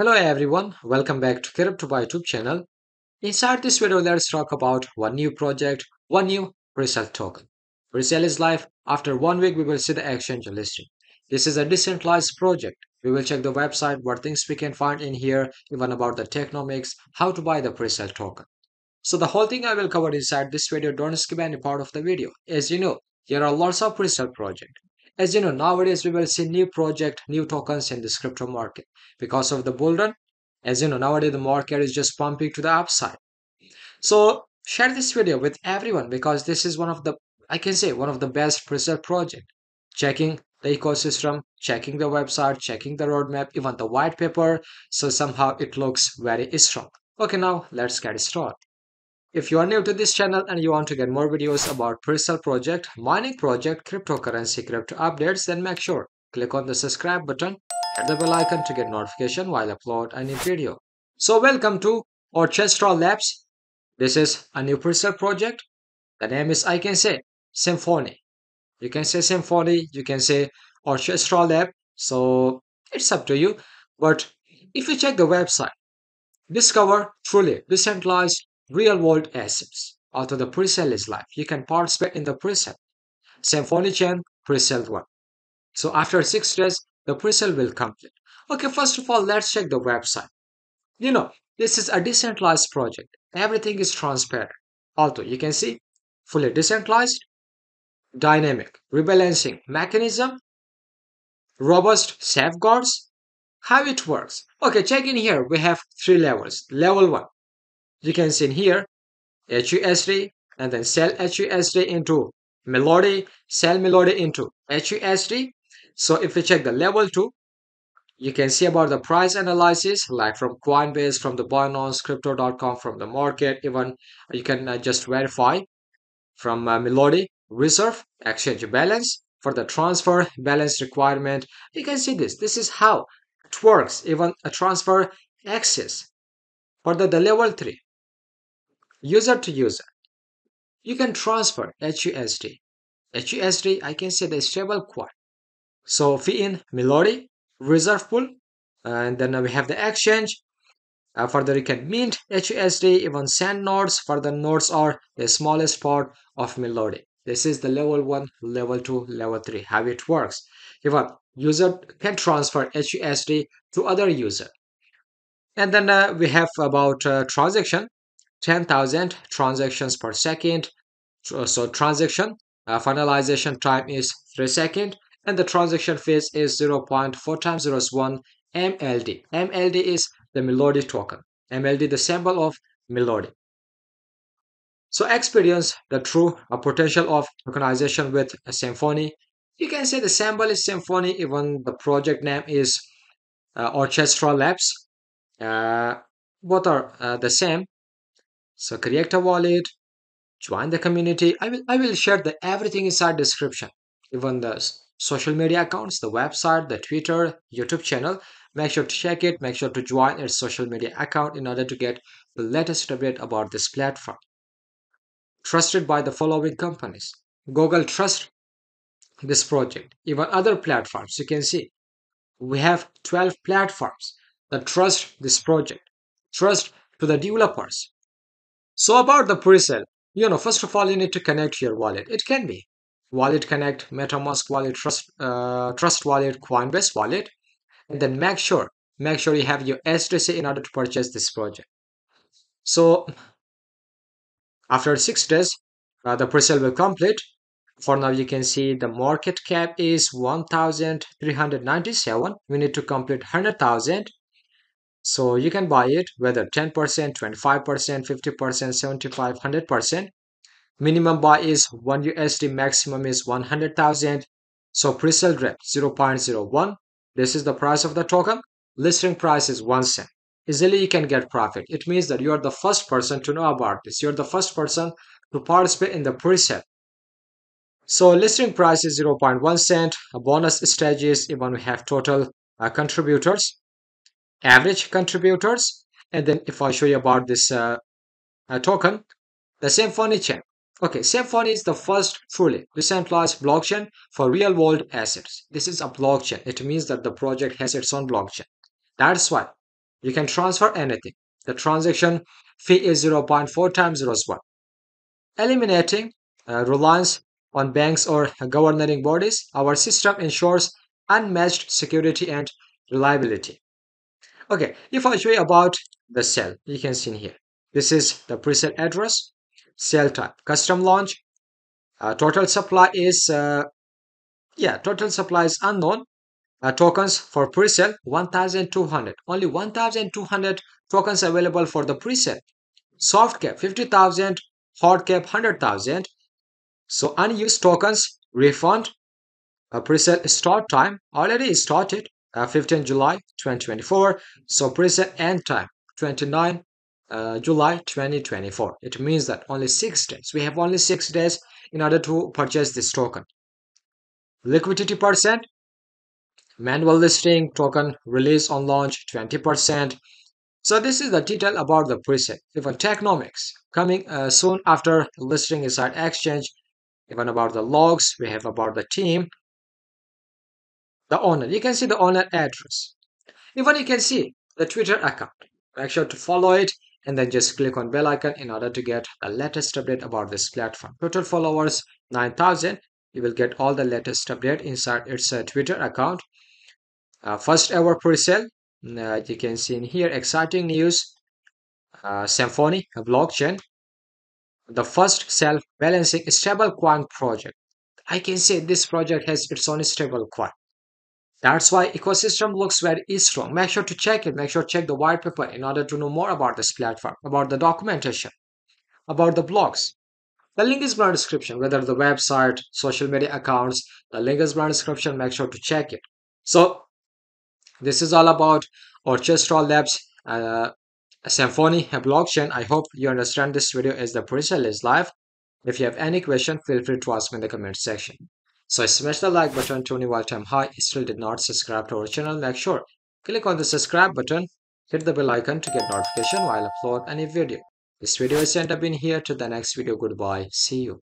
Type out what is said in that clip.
Hello everyone, welcome back to by YouTube channel. Inside this video, let's talk about one new project, one new pre-sale token. Pre-sale is live. After one week, we will see the exchange listing. This is a decentralized project. We will check the website, what things we can find in here, even about the tokenomics, how to buy the pre-sale token. So the whole thing I will cover inside this video. Don't skip any part of the video. As you know, there are lots of pre-sale projects. As you know, nowadays we will see new project, new tokens in this crypto market because of the bull run. As you know, nowadays the market is just pumping to the upside. So share this video with everyone because this is one of the, I can say, one of the best pre-sale project. Checking the ecosystem, checking the website, checking the roadmap, even the white paper. So somehow it looks very strong. Okay, now let's get started. If you are new to this channel and you want to get more videos about pre-sale project, mining project, cryptocurrency, crypto updates, then make sure click on the subscribe button, hit the bell icon to get notification while upload a new video. So welcome to Orchestra Labs. This is a new pre-sale project. The name is, I can say, Symphony. You can say Symphony, you can say Orchestra Lab. So it's up to you. But if you check the website, discover truly decentralized real world assets. Although the pre-sale is live, you can participate in the pre-sale. Symphony Chain pre-sale 1. So after 6 days, the pre-sale will complete. Okay, first of all, let's check the website. You know, this is a decentralized project. Everything is transparent. Although you can see fully decentralized, dynamic rebalancing mechanism, robust safeguards, how it works. Okay, check in here. We have three levels. Level 1, you can see in here HUSD and then sell HUSD into Melody, sell Melody into HUSD. So if we check the level 2, you can see about the price analysis like from Coinbase, from the Binance, Crypto.com, from the market, even you can uh, just verify from uh, Melody, reserve, exchange balance, for the transfer balance requirement. You can see this. This is how it works, even a transfer access. For the, the level 3, user to user. You can transfer HUSD. HUSD, I can say the stable coin. So fee in Melody, reserve pool, and then we have the exchange. Uh, further, you can mint HUSD, even send nodes. Further, nodes are the smallest part of Melody. This is the level 1, level 2, level 3, how it works. Even user can transfer HUSD to other user. And then uh, we have about uh, transaction. 10,000 transactions per second. So transaction uh, finalization time is 3 seconds and the transaction fees is 0.4 times 0 is 1 MLD. MLD is the Melody token. MLD the symbol of Melody. So experience the true uh, potential of tokenization with a symphony. You can say the symbol is symphony, even the project name is uh, Orchestra Labs. Uh, both are uh, the same so create a wallet, join the community. I will I will share the everything inside description, even the social media accounts, the website, the Twitter, YouTube channel. Make sure to check it. Make sure to join its social media account in order to get the latest update about this platform. Trusted by the following companies. Google trust this project. Even other platforms you can see. We have 12 platforms that trust this project. Trust to the developers so about the pre-sale, you know, first of all, you need to connect your wallet. It can be Wallet Connect, MetaMask Wallet, Trust, uh, Trust Wallet, Coinbase Wallet, and then make sure, make sure you have your SDC in order to purchase this project. So after six days, uh, the pre-sale will complete. For now, you can see the market cap is 1,397. We need to complete 100,000 so you can buy it whether 10%, 25%, 50%, 75, 100%. Minimum buy is 1 USD, maximum is 100,000. So pre-sale rate 0.01. This is the price of the token. Listing price is 1 cent. Easily you can get profit. It means that you are the first person to know about this. You're the first person to participate in the pre-sale. So listing price is 0.1 cent. A bonus stages even we have total uh, contributors average contributors and then if I show you about this uh, uh, token the Symphony chain okay Symphony is the first truly decentralized blockchain for real world assets this is a blockchain it means that the project has its own blockchain that's why You can transfer anything. The transaction fee is 0.4 times 1. Eliminating uh, reliance on banks or governing bodies, our system ensures unmatched security and reliability. Okay, if I show you about the cell, you can see here. This is the pre-sale address, cell type, custom launch. Uh, total supply is, uh, yeah, total supply is unknown. Uh, tokens for pre-sale 1200 only 1200 tokens available for the pre-sale soft cap 50000 hard cap 100000 so unused tokens refund. A pre-sale start time. Already started uh, 15 July 2024 so pre-sale end time 29 uh, July 2024 it means that only six days. We have only six days in order to purchase this token. Liquidity percent manual listing token release on launch 20% so this is the detail about the pre-sale even tokenomics coming uh, soon after listing inside exchange even about the logs we have about the team the owner. You can see the owner address. Even you can see the twitter account. Make sure to follow it and then just click on bell icon in order to get the latest update about this platform. Total followers 9000 you will get all the latest update inside its uh, twitter account. Uh, first ever pre-sale. Uh, you can see in here exciting news. Uh, symphony blockchain. The first self-balancing stable stablecoin project. I can say this project has its own stable stablecoin that's why ecosystem looks very strong. Make sure to check it. Make sure to check the white paper in order to know more about this platform, about the documentation, about the blogs. The link is in the description, whether the website, social media accounts, the link is in the description. Make sure to check it. So this is all about Orchestra Labs uh, Symphony blockchain. I hope you understand this video is the pre-sale is live. If you have any question, feel free to ask me in the comment section. So smash the like button to while time high. If still did not subscribe to our channel. Make sure click on the subscribe button. Hit the bell icon to get notification while upload any video. This video is sent up in here to the next video. Goodbye. See you.